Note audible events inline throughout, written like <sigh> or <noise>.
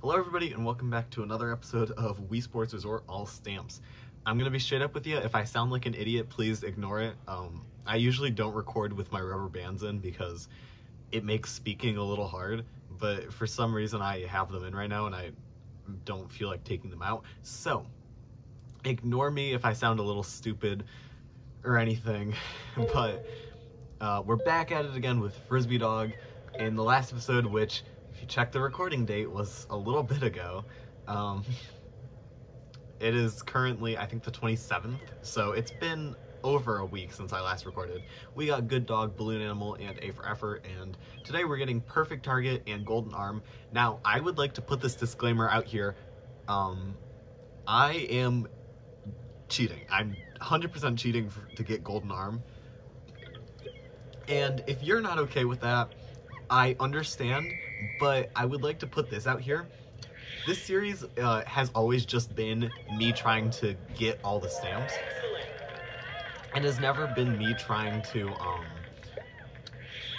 Hello everybody and welcome back to another episode of Wii Sports Resort All Stamps. I'm gonna be straight up with you. If I sound like an idiot, please ignore it. Um, I usually don't record with my rubber bands in because it makes speaking a little hard, but for some reason I have them in right now and I don't feel like taking them out. So, ignore me if I sound a little stupid or anything, <laughs> but uh, we're back at it again with Frisbee Dog in the last episode, which if you check the recording date, was a little bit ago. Um, <laughs> it is currently, I think, the 27th, so it's been over a week since I last recorded. We got Good Dog, Balloon Animal, and A for Effort, and today we're getting Perfect Target and Golden Arm. Now, I would like to put this disclaimer out here. Um, I am cheating. I'm 100% cheating for, to get Golden Arm. And if you're not okay with that, I understand, but I would like to put this out here. This series uh, has always just been me trying to get all the stamps. And has never been me trying to um,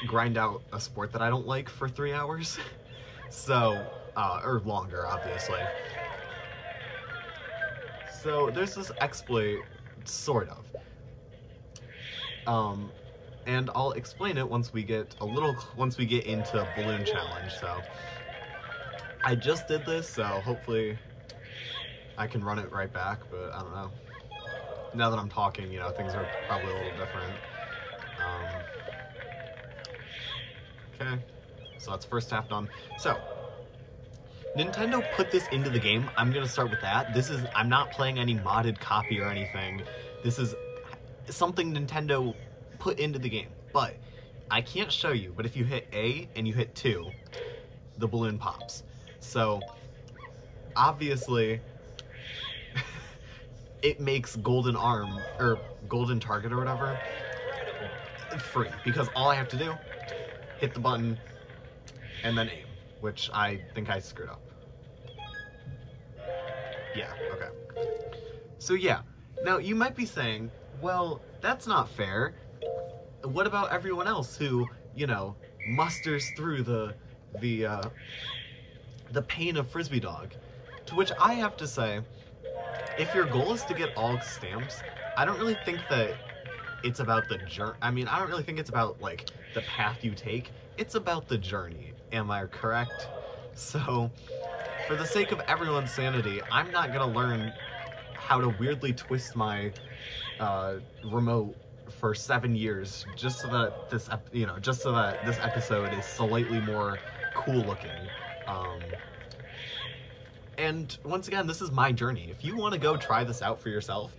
grind out a sport that I don't like for three hours. <laughs> so, uh, or longer, obviously. So there's this exploit, sort of. Um, and I'll explain it once we get a little, once we get into Balloon Challenge, so. I just did this, so hopefully I can run it right back, but I don't know. Now that I'm talking, you know, things are probably a little different. Um, okay, so that's first half done. So, Nintendo put this into the game. I'm gonna start with that. This is, I'm not playing any modded copy or anything. This is something Nintendo put into the game. But, I can't show you, but if you hit A and you hit 2, the balloon pops. So, obviously, <laughs> it makes Golden Arm, or Golden Target or whatever, free. Because all I have to do, hit the button, and then aim. Which I think I screwed up. Yeah, okay. So yeah, now you might be saying, well, that's not fair. What about everyone else who, you know, musters through the, the, uh, the pain of Frisbee Dog. To which I have to say, if your goal is to get all stamps, I don't really think that it's about the journey. I mean, I don't really think it's about like the path you take. It's about the journey. Am I correct? So, for the sake of everyone's sanity, I'm not gonna learn how to weirdly twist my uh, remote for seven years just so that this, you know, just so that this episode is slightly more cool looking. Um, and once again, this is my journey. If you want to go try this out for yourself,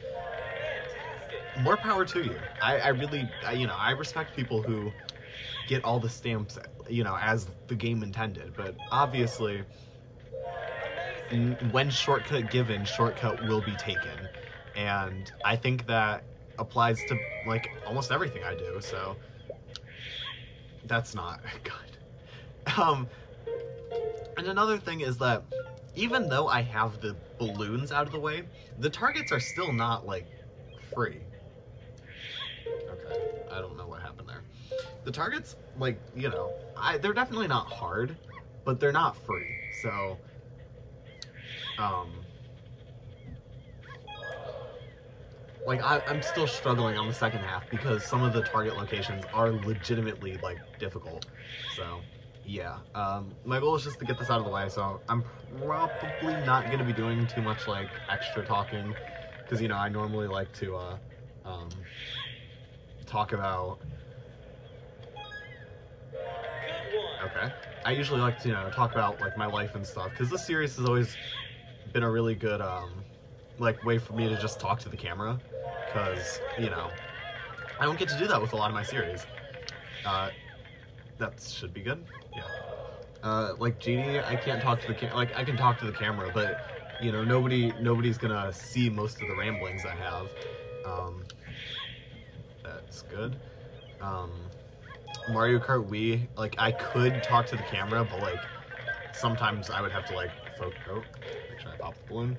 more power to you. I, I really, I, you know, I respect people who get all the stamps, you know, as the game intended. But obviously, when shortcut given, shortcut will be taken. And I think that applies to like almost everything I do. So that's not <laughs> good. Um, and another thing is that even though I have the balloons out of the way, the targets are still not, like, free. Okay, I don't know what happened there. The targets, like, you know, I they're definitely not hard, but they're not free, so... Um... Like, I, I'm still struggling on the second half because some of the target locations are legitimately, like, difficult, so yeah, um, my goal is just to get this out of the way, so I'm probably not going to be doing too much, like, extra talking, because, you know, I normally like to, uh, um, talk about... Okay. I usually like to, you know, talk about, like, my life and stuff, because this series has always been a really good, um, like, way for me to just talk to the camera, because, you know, I don't get to do that with a lot of my series. Uh, that should be good. Yeah. Uh, like GD, I can't talk to the cam. Like I can talk to the camera, but you know nobody nobody's gonna see most of the ramblings I have. Um, that's good. Um, Mario Kart Wii, like I could talk to the camera, but like sometimes I would have to like focus. Oh, make sure I pop the balloon.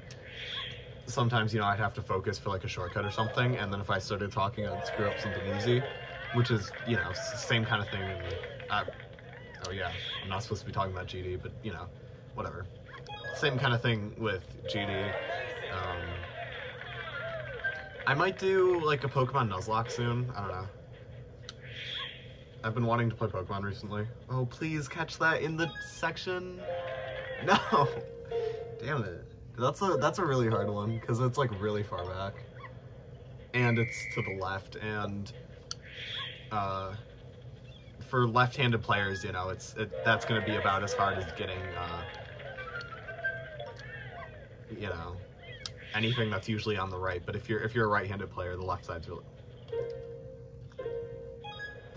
Sometimes you know I'd have to focus for like a shortcut or something, and then if I started talking, I'd screw up something easy, which is you know same kind of thing. And, uh, oh yeah, I'm not supposed to be talking about GD, but you know, whatever. same kind of thing with GD. Um, I might do like a Pokemon Nuzlocke soon. I don't know. I've been wanting to play Pokemon recently. Oh, please catch that in the section. <laughs> No. Damn it. That's a that's a really hard one because it's like really far back, and it's to the left. And uh, for left-handed players, you know, it's it, that's going to be about as hard as getting, uh, you know, anything that's usually on the right. But if you're if you're a right-handed player, the left side's really.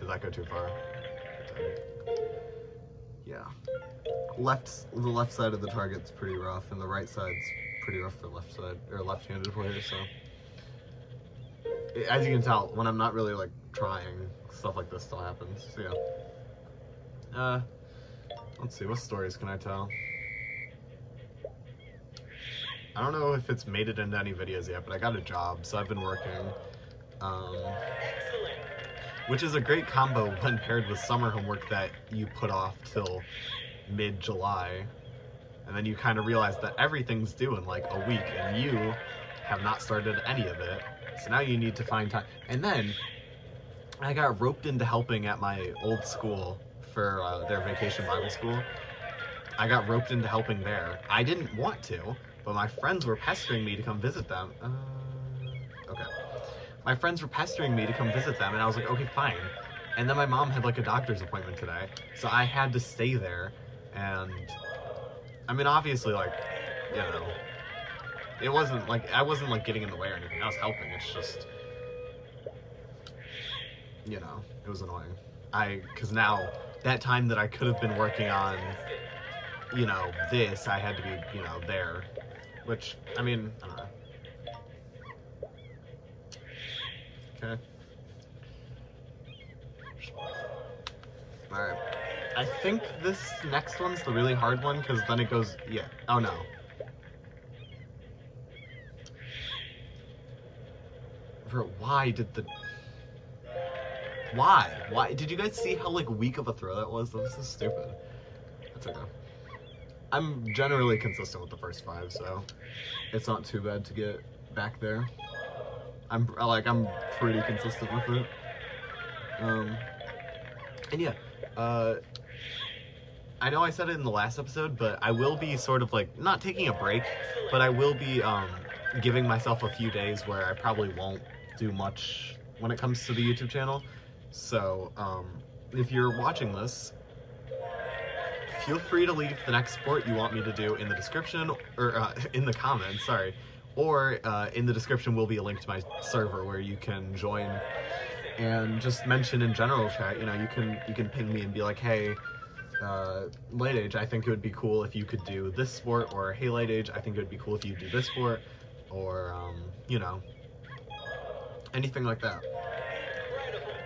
Did that go too far? Left, the left side of the target's pretty rough, and the right side's pretty rough for left side or left-handed players. So, as you can tell, when I'm not really like trying, stuff like this still happens. So yeah. Uh, let's see, what stories can I tell? I don't know if it's made it into any videos yet, but I got a job, so I've been working. Um, which is a great combo when paired with summer homework that you put off till mid-July. And then you kind of realize that everything's due in like a week and you have not started any of it. So now you need to find time. And then I got roped into helping at my old school for uh, their vacation Bible school. I got roped into helping there. I didn't want to, but my friends were pestering me to come visit them. Uh, okay. My friends were pestering me to come visit them, and I was like, okay, fine. And then my mom had like a doctor's appointment today, so I had to stay there. And I mean, obviously, like, you know, it wasn't like I wasn't like getting in the way or anything. I was helping. It's just, you know, it was annoying. I because now that time that I could have been working on, you know, this, I had to be, you know, there. Which I mean, I don't know. Okay. Alright. I think this next one's the really hard one, because then it goes, yeah. Oh no. Why did the... Why? Why? Did you guys see how, like, weak of a throw that was? That was so stupid. That's okay. I'm generally consistent with the first five, so it's not too bad to get back there. I'm like I'm pretty consistent with it. Um, and yeah, uh, I know I said it in the last episode, but I will be sort of like not taking a break, but I will be um, giving myself a few days where I probably won't do much when it comes to the YouTube channel. So um, if you're watching this, feel free to leave the next sport you want me to do in the description or uh, <laughs> in the comments. Sorry or uh, in the description will be a link to my server where you can join and just mention in general chat you know you can you can ping me and be like hey uh, LightAge i think it would be cool if you could do this sport or hey LightAge i think it would be cool if you do this sport or um, you know anything like that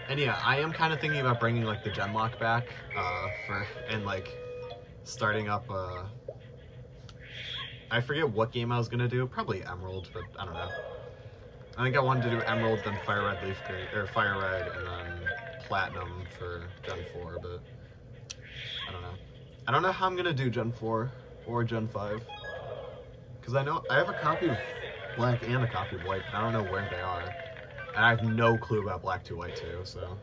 and yeah i am kind of thinking about bringing like the genlock back uh, for and like starting up uh, I forget what game I was gonna do. Probably Emerald, but I don't know. I think I wanted to do Emerald, then Fire Red Leaf Green, or Fire Red, and then Platinum for Gen 4, but I don't know. I don't know how I'm gonna do Gen 4 or Gen 5. Because I know I have a copy of Black and a copy of White, but I don't know where they are. And I have no clue about Black 2 White 2, so.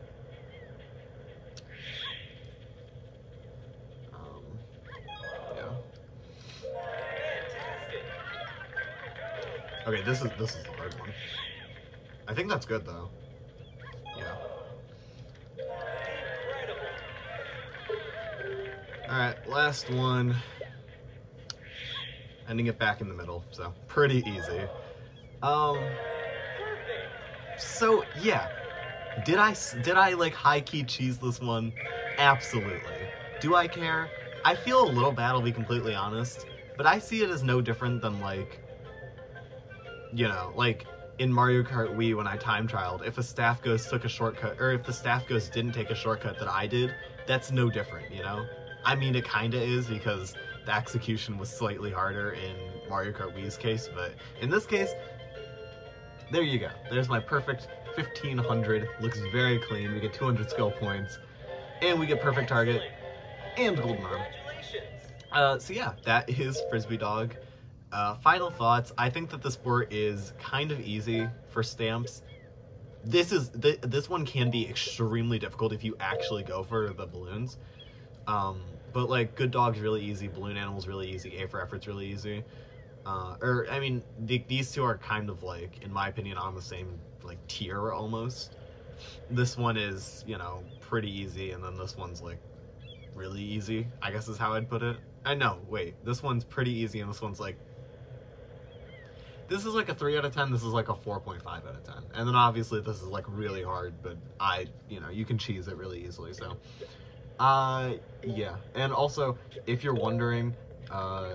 Um, okay, this is this is the hard one. I think that's good though. Alright, last one. Ending it back in the middle, so pretty easy. Um so yeah. Did I did I like high key cheese this one? Absolutely. Do I care? I feel a little bad, I'll be completely honest, but I see it as no different than like you know, like in Mario Kart Wii when I time trialed, if a staff ghost took a shortcut, or if the staff ghost didn't take a shortcut that I did, that's no different, you know? I mean, it kinda is because the execution was slightly harder in Mario Kart Wii's case, but in this case, there you go. There's my perfect 1500. Looks very clean. We get 200 skill points, and we get perfect target and golden arm. Uh, so yeah, that is Frisbee Dog. Uh, final thoughts. I think that the sport is kind of easy for stamps. This is th- this one can be extremely difficult if you actually go for the balloons. Um, but like good dogs really easy, balloon animals really easy, A for effort's really easy. Uh, or I mean, the, these two are kind of like, in my opinion, on the same like tier almost. This one is you know pretty easy, and then this one's like really easy. I guess is how I'd put it. I know. Wait, this one's pretty easy, and this one's like this is like a 3 out of 10 this is like a 4.5 out of 10 and then obviously this is like really hard but i you know you can cheese it really easily so uh yeah. And also if you're wondering uh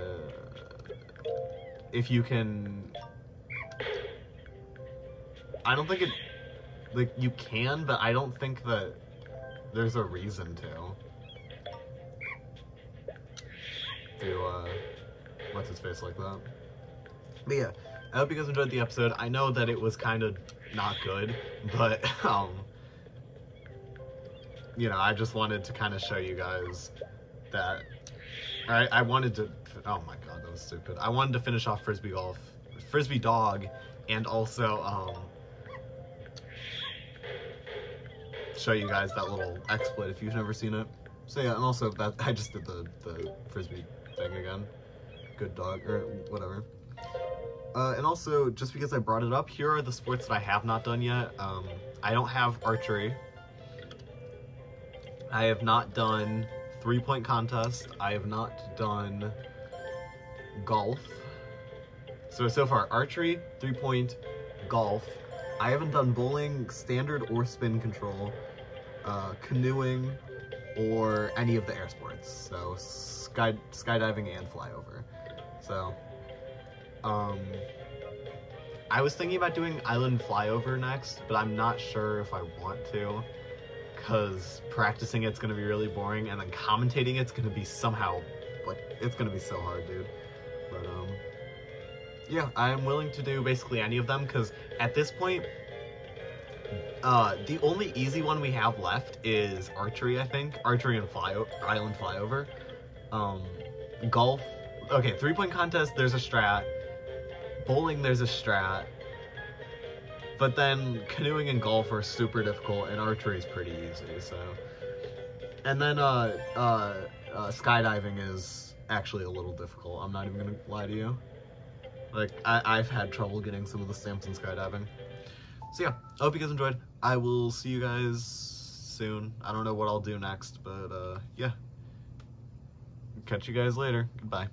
if you can i don't think it like you can but i don't think that there's a reason to. To uh what's his face like that? But yeah I hope you guys enjoyed the episode. I know that it was kind of not good, but, <laughs> um, you know, I just wanted to kind of show you guys that, I, I wanted to, oh my god, that was stupid. I wanted to finish off Frisbee Golf, Frisbee Dog, and also, um, show you guys that little exploit if you've never seen it. So yeah, and also that <laughs> I just did the, the Frisbee thing again. Good dog, or whatever. Uh, and also, just because I brought it up, here are the sports that I have not done yet. Um, I don't have archery. I have not done three-point contest. I have not done golf. So, so far, archery, three-point, golf. I haven't done bowling, standard or spin control, uh, canoeing, or any of the air sports. So, sky, skydiving and flyover. So, um, I was thinking about doing Island Flyover next, but I'm not sure if I want to, because practicing it's to be really boring, and then commentating it's to be somehow, like, it's to be so hard, dude. But, um, yeah, I'm willing to do basically any of them, because at this point, uh, the only easy one we have left is archery, I think. Archery and fly island flyover. Um, golf. Okay, three-point contest, there's a strat bowling there's a strat, but then canoeing and golf are super difficult, and archery is pretty easy. So, and then uh, uh, uh, skydiving is actually a little difficult. I'm not even gonna lie to you. Like I, I've had trouble getting some of the stamps in skydiving. So yeah, I hope you guys enjoyed. I will see you guys soon. I don't know what I'll do next, but uh, yeah. Catch you guys later. Goodbye.